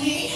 He